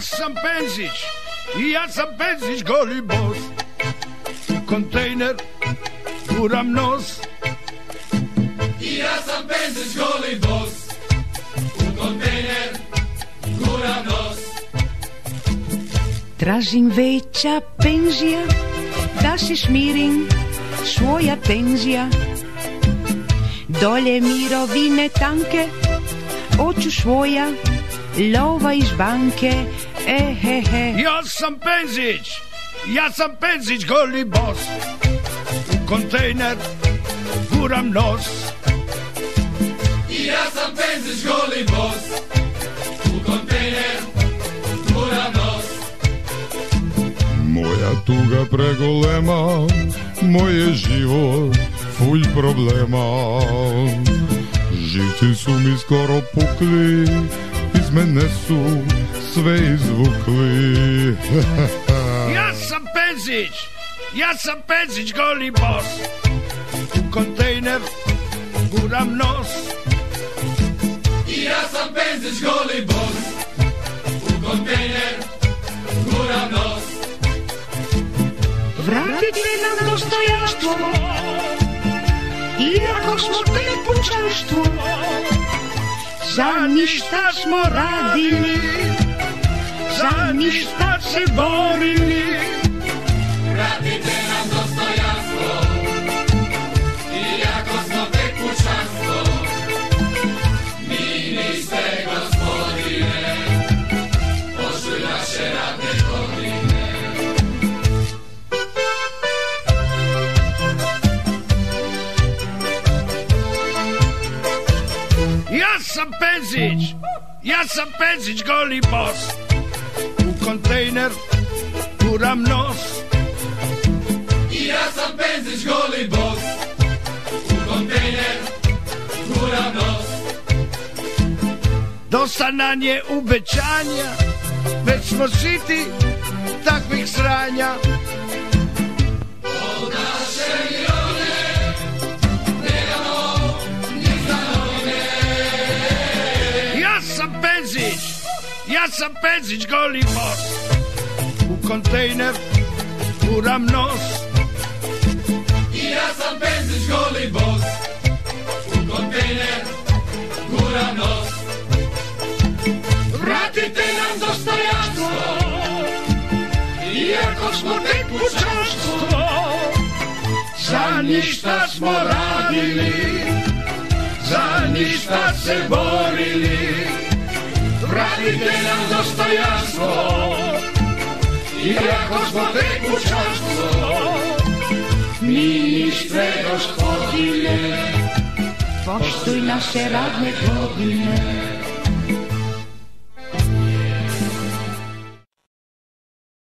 sam Penzić, i ja sam Penzić goli bos. Kontejner guram nos. I ja sam Penzić goli bos. U kontejner guram nos. Tražim veća penzija, da se šmirim svoja penzija. Dolje mirovine tanke, oču svoja, lova iz banke, e he he. Ja sam Penzić, ja sam Penzić goli bos. U kontejner guram nos. I ja sam Penzić goli bos. U kontejner guram nos. Moja tuga pregolema, moje život fulj problema. Živci su mi skoro pukli, iz mene su sve izvukli. Ja sam Penzić, ja sam Penzić goli bos. U kontejner guram nos. I ja sam Penzić goli bos. U kontejner guram nos. Vratite nam dostojanstvo, iako smo tek pučanstvo. Za ništa smo radili, za ništa se borili. Ja sam Penzić, ja sam Penzić goli bos. U kontejner guram nos. I ja sam Penzić goli bos. U kontejner guram nos. Dosta nam je ubećanja, već smo siti takvih sranja. Ja sam Penzić goli bos. U kontejner guram nos. I ja sam Penzić goli bos. U kontejner guram nos. Vratite nam dostojanstvo, iako smo tek pučanstvo. Za ništa smo radili, za ništa se borili. Vratite nam dostojanstvo, iako smo tek pučanstvo. Mi niste gospodine, Poštuj naše radne godine.